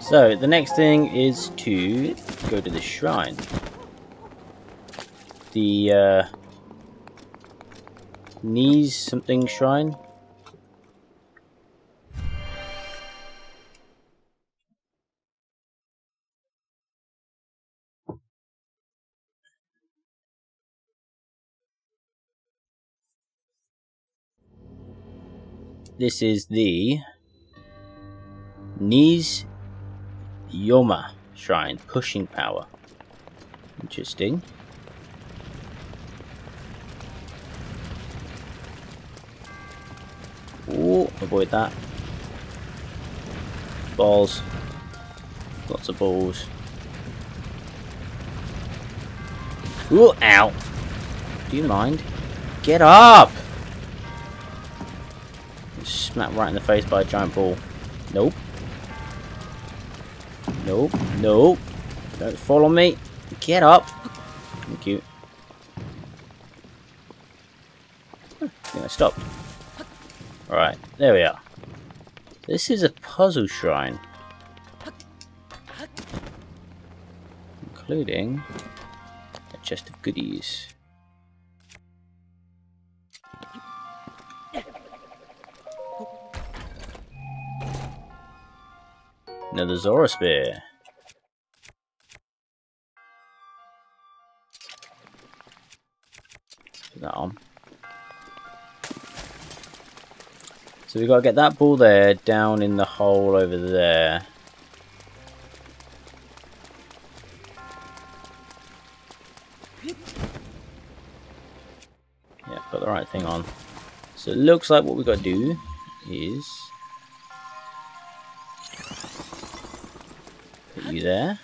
So, the next thing is to go to the shrine. The, uh, Ne'ez something shrine. This is the Ne'ez Yohma Shrine, pushing power. Interesting. Ooh, avoid that. Balls. Lots of balls. Ooh, ow. Do you mind? Get up! Smacked right in the face by a giant ball. Nope. Nope. Nope. Don't fall on me. Get up. Thank you. I think I stopped. Alright, there we are. This is a puzzle shrine. Including a chest of goodies. Another Zora Spear. Put that on. So we've got to get that ball there down in the hole over there. Yeah, put the right thing on. So it looks like what we've got to do is you there.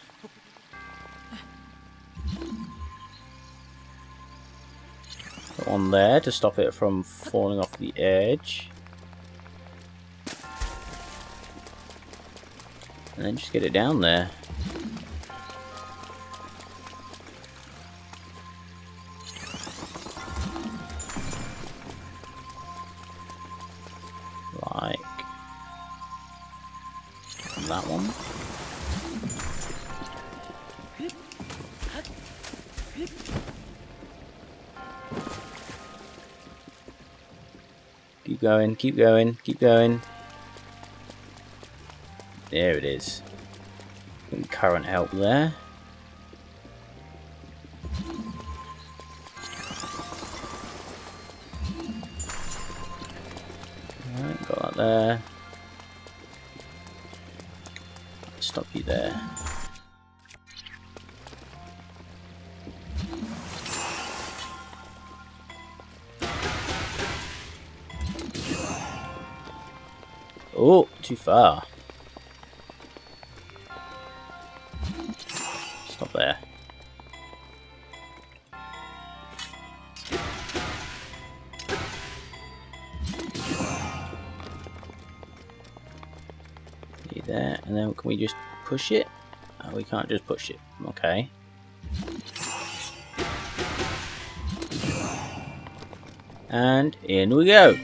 Put one there to stop it from falling off the edge. And then just get it down there. Like that one. Keep going, keep going, keep going. There it is. Current help there. Oh, too far. Stop there. Be there, and then can we just push it? Oh, we can't just push it. Okay. And in we go.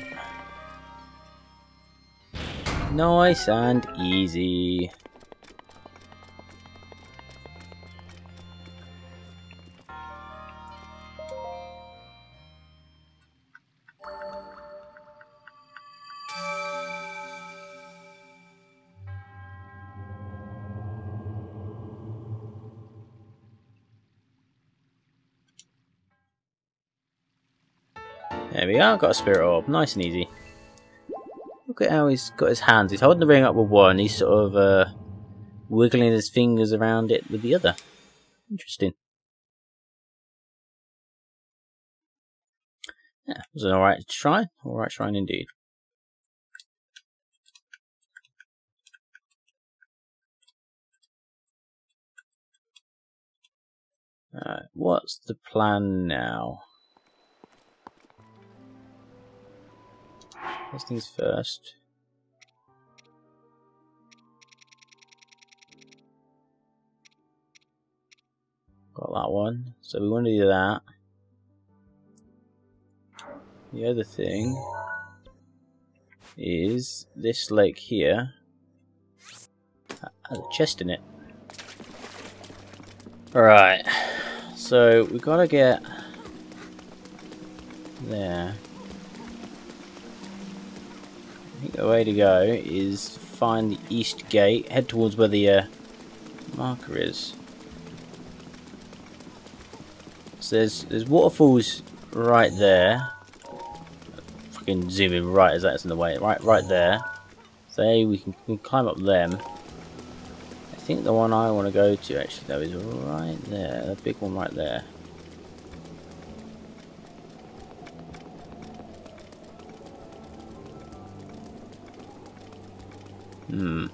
Nice and easy. There we are, got a spirit orb, nice and easy. Look at how he's got his hands, he's holding the ring up with one, he's sort of uh, wiggling his fingers around it with the other. Interesting. Yeah, was an alright shrine, alright shrine indeed. Alright, what's the plan now? First things first. Got that one. So we want to do that. The other thing is this lake here has a chest in it. Alright, so we gotta get there. The way to go is find the east gate, head towards where the uh, marker is. So there's, there's waterfalls right there. Fucking zoom in right as that's in the way. Right right there. Say we can, we can climb up them. I think the one I want to go to actually though is right there. The big one right there. Hmm.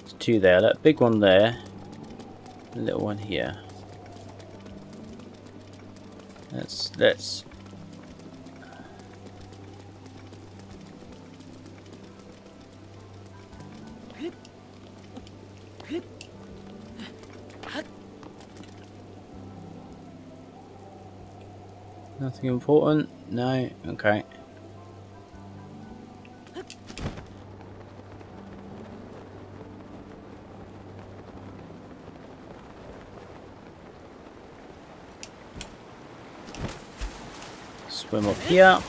There's two there. That big one there. The little one here. Let's let's Nothing important? No? Okay. Swim up here.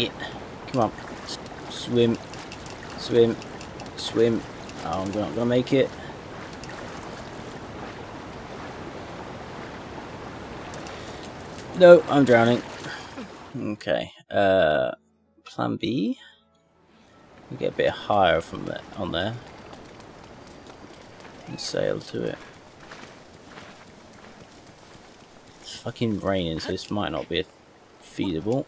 Yeah. Come on. S swim. Swim. Swim. Oh, I'm not gonna make it. No, I'm drowning. Okay. Uh, plan B. We get a bit higher from that on there. And sail to it. It's fucking raining, so this might not be feasible.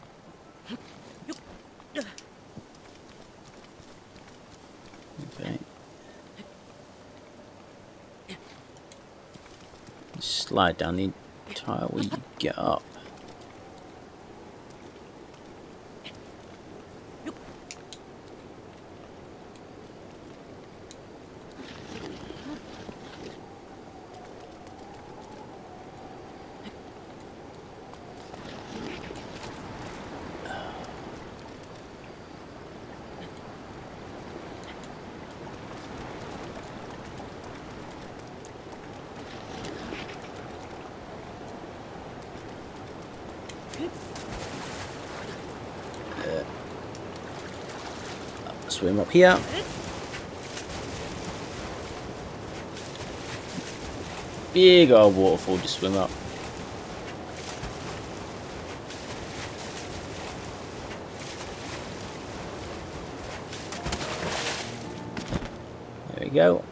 Okay. Slide down the entire way you get up. swim up here. Big old waterfall to swim up. There we go.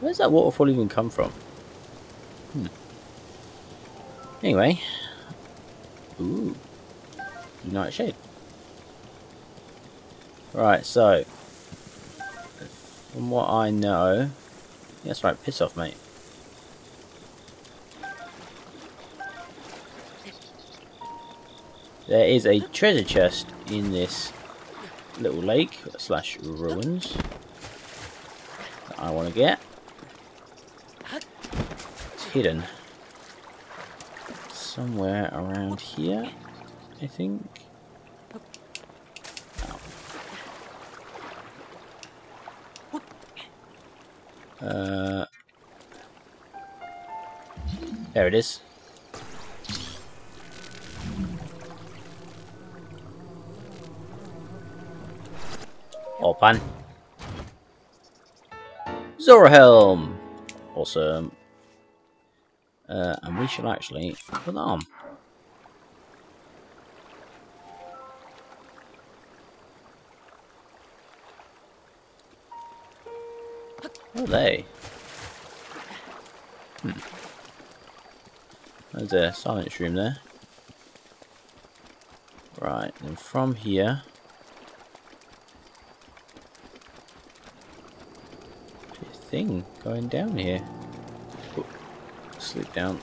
Where's that waterfall even come from? Hmm. Anyway. Ooh. Night shade. Right, so from what I know, that's right. Piss off, mate. There is a treasure chest in this little lake slash ruins that I want to get. It's hidden somewhere around here, I think. Uh, there it is. Open. Zorahelm! Awesome. Uh, and we shall actually put that on. Are they? Hmm. There's a silence room there. Right, and from here... thing going down here. Slip down.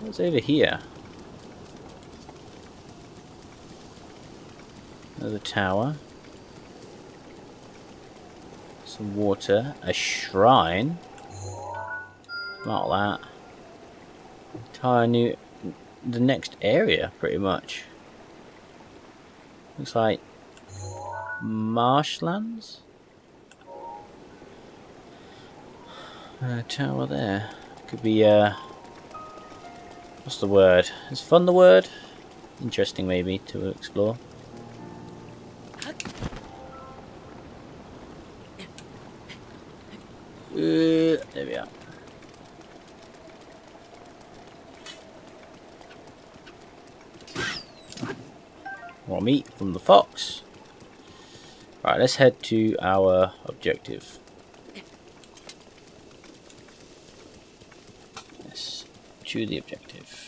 What's over here? Another tower. Some water. A shrine. Not that. Entire new... The next area, pretty much. Looks like... Marshlands? A tower there. Could be, uh... What's the word? Is fun the word? Interesting, maybe, to explore. Uh, there we are. More meat from the fox. Right, let's head to our objective. Yes, to the objective.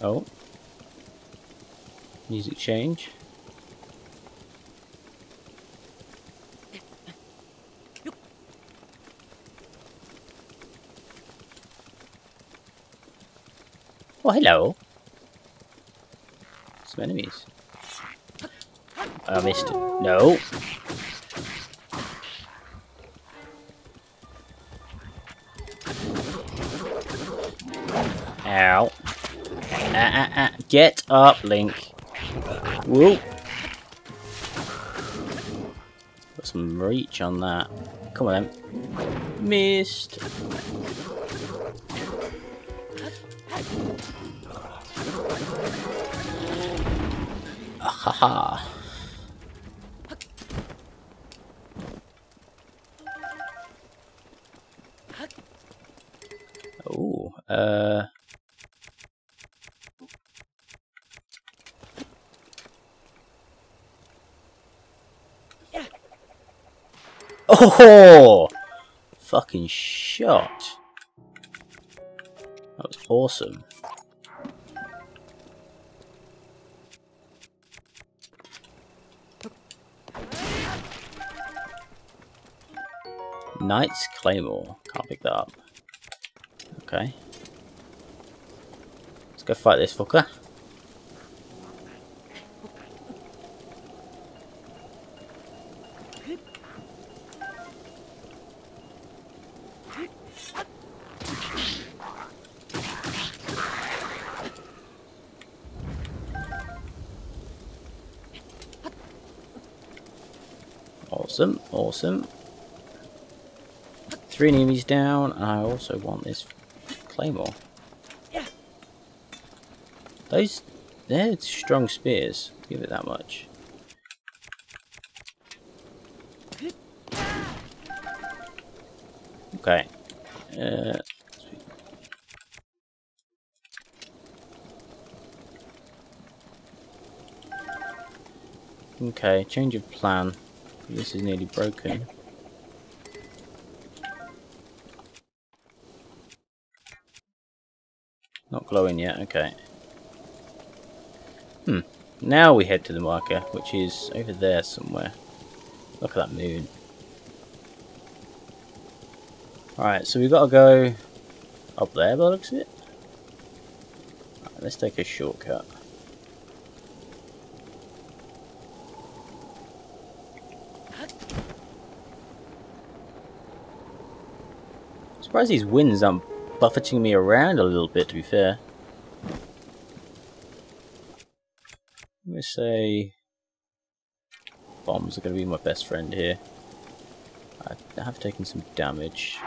Oh. Music change. Oh, hello. Some enemies. I missed it. No. Ow. Ah, ah, ah. Get up, Link. Whoa. Got some reach on that. Come on then. Missed. Ah, ha ha. Oh, uh... Oh! Fucking shot. That was awesome. Knight's Claymore. Can't pick that up. Okay. Let's go fight this fucker. Awesome, awesome. Three enemies down, and I also want this claymore. Those, they're strong spears, give it that much. Okay. Uh, okay, change of plan. This is nearly broken. Not glowing yet, okay. Hmm. Now we head to the marker, which is over there somewhere. Look at that moon. Alright, so we've got to go up there by the looks of it. Right, let's take a shortcut. Surprised these winds aren't buffeting me around a little bit, to be fair. Let me say... Bombs are going to be my best friend here. I have taken some damage.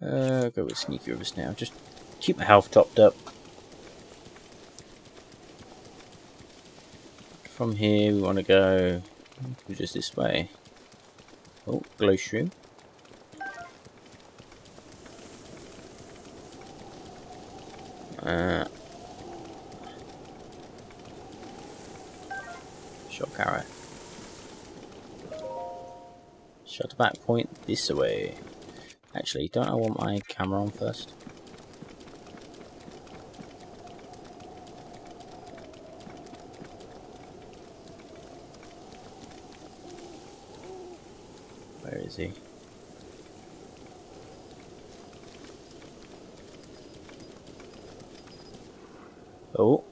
Uh, go with Sneaky Rivers now. Just keep my health topped up. From here, we want to go just this way. Oh, glow shroom. Uh, shock arrow. Shatterback point this way. Actually, don't I want my camera on first? Where is he? Oh.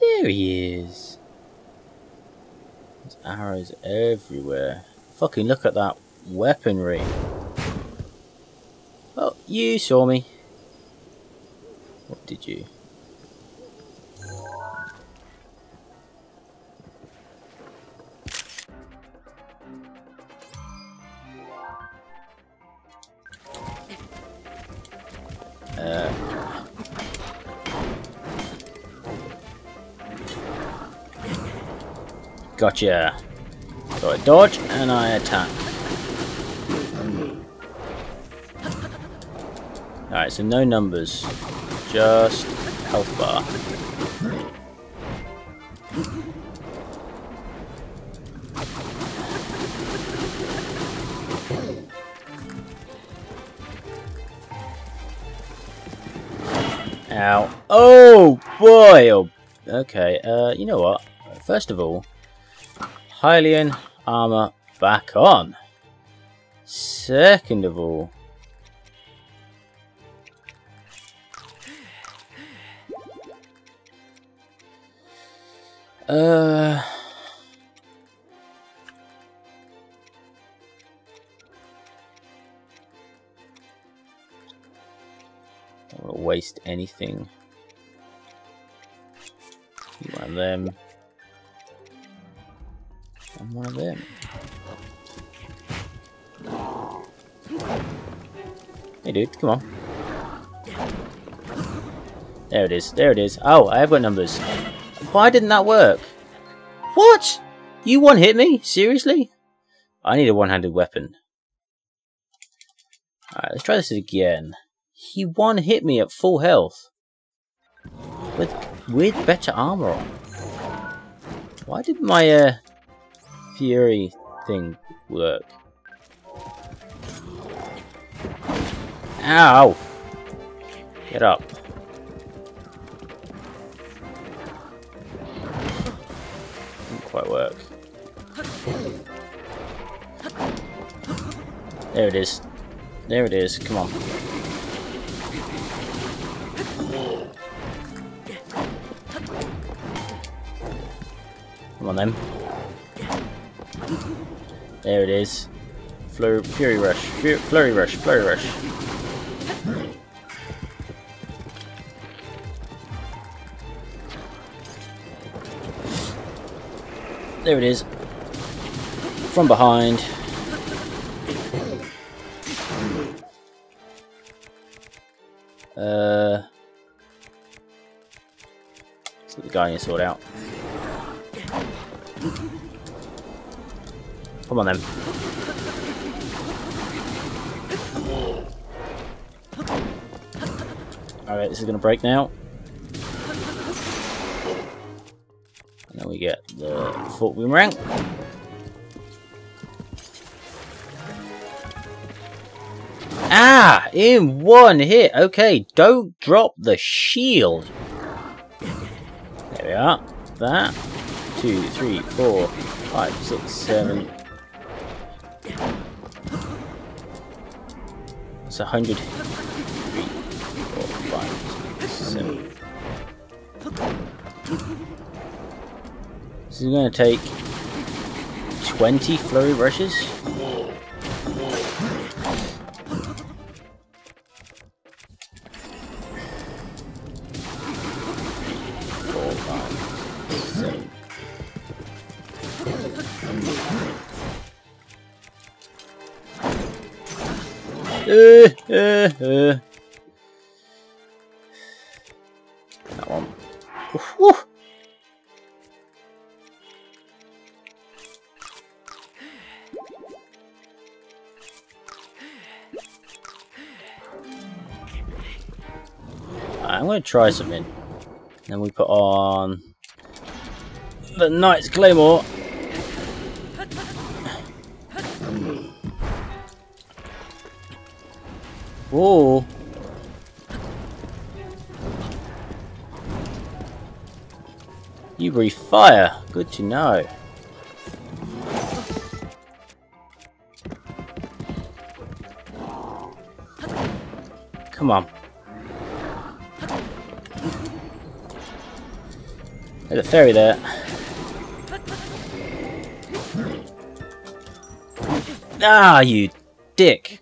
There he is. There's arrows everywhere. Fucking look at that weaponry. Oh, you saw me. What did you? Uh, gotcha. So I dodge and I attack. Alright, so no numbers. Just health bar. Ow. Oh boy! Oh, okay, uh, you know what? First of all, Hylian armor back on. Second of all, uh, want to waste anything. One of them. And one of them. Hey dude, come on. There it is, there it is. Oh, I have got numbers. Why didn't that work? What? You one hit me? Seriously? I need a one-handed weapon. Alright, let's try this again. He one hit me at full health. With with better armor on. Why did my uh, fury thing work? Ow! Get up. Quite work. There it is. There it is. Come on. Come on then. There it is. Flur Fury Rush. Fu flurry Rush. Flurry Rush. There it is. From behind. Uh, let's get the guy sort out. Come on then. Alright, this is going to break now. And then we get the Fort Boomerang. Ah! In one hit! Okay, don't drop the shield! There we are. That. Two, three, four, five, six, seven. It's a hundred. Three, four, five, six, seven. This is going to take 20 flurry rushes. Uh, uh, uh. Try something. Then we put on the Knight's Claymore. Whoa. You breathe fire. Good to know. Come on. There's a fairy there. Ah, you dick.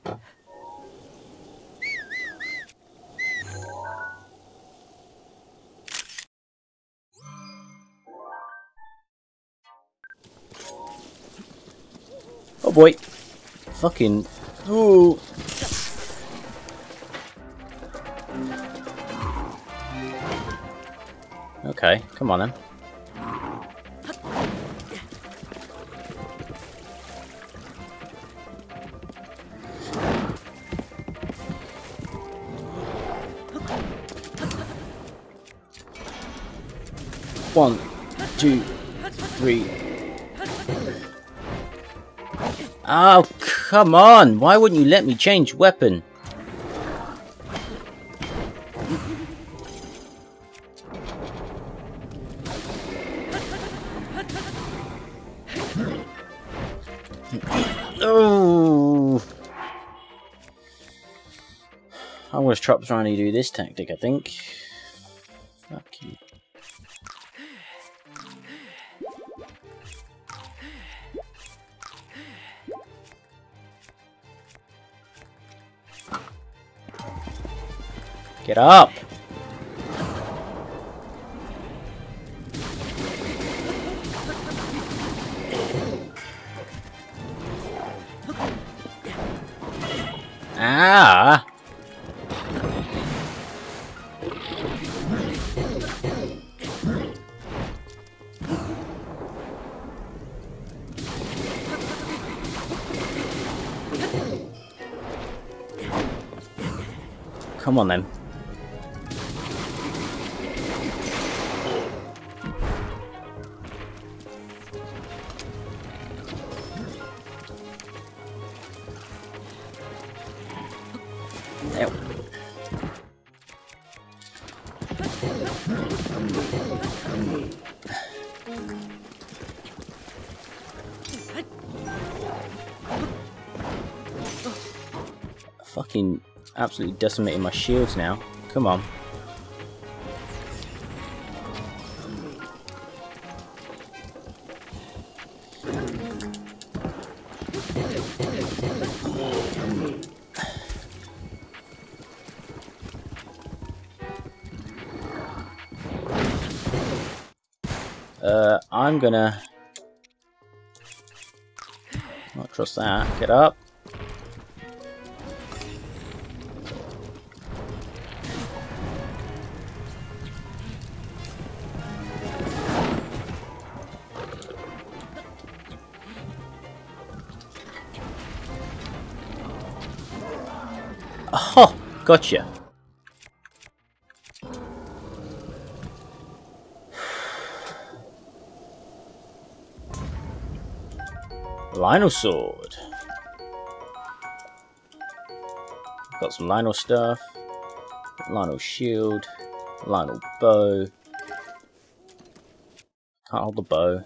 Oh boy. Fucking... Ooh. Okay, come on then. One, two, three. Oh, come on! Why wouldn't you let me change weapon? Stop trying to do this tactic, I think. Fuck you. Get up! Ah! Come on then. Fucking absolutely decimating my shields now. Come on. Uh, I'm gonna not trust that. Get up. Gotcha. Lynel sword. Got some Lynel stuff. Lynel shield. Lynel bow. Can't hold the bow.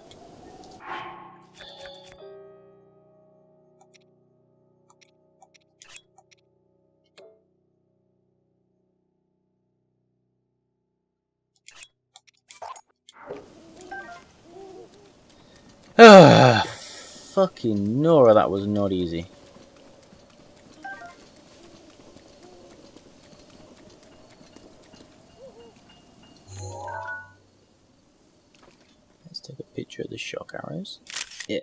Fucking Nora, that was not easy. Let's take a picture of the shock arrows. Yeah.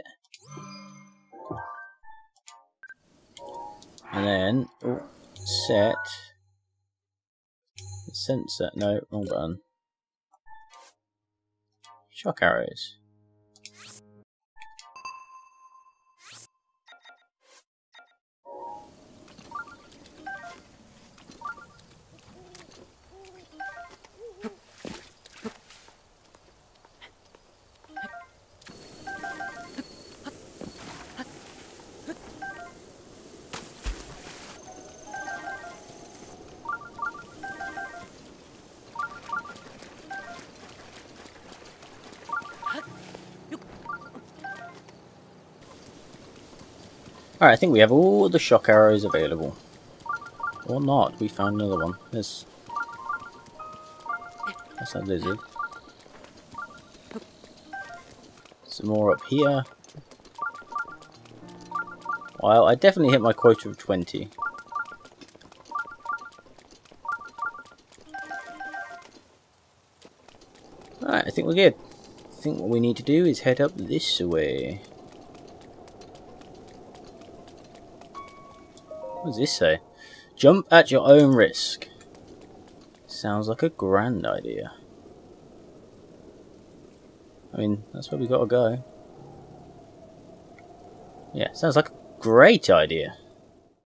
And then, oh, set. Sensor, no, wrong button. Shock arrows. Alright, I think we have all the shock arrows available. Or not, we found another one. There's... That's that lizard. Some more up here. Well, I definitely hit my quota of 20. Alright, I think we're good. I think what we need to do is head up this way. Does this say? Jump at your own risk. Sounds like a grand idea. I mean, that's where we gotta go. Yeah, sounds like a great idea.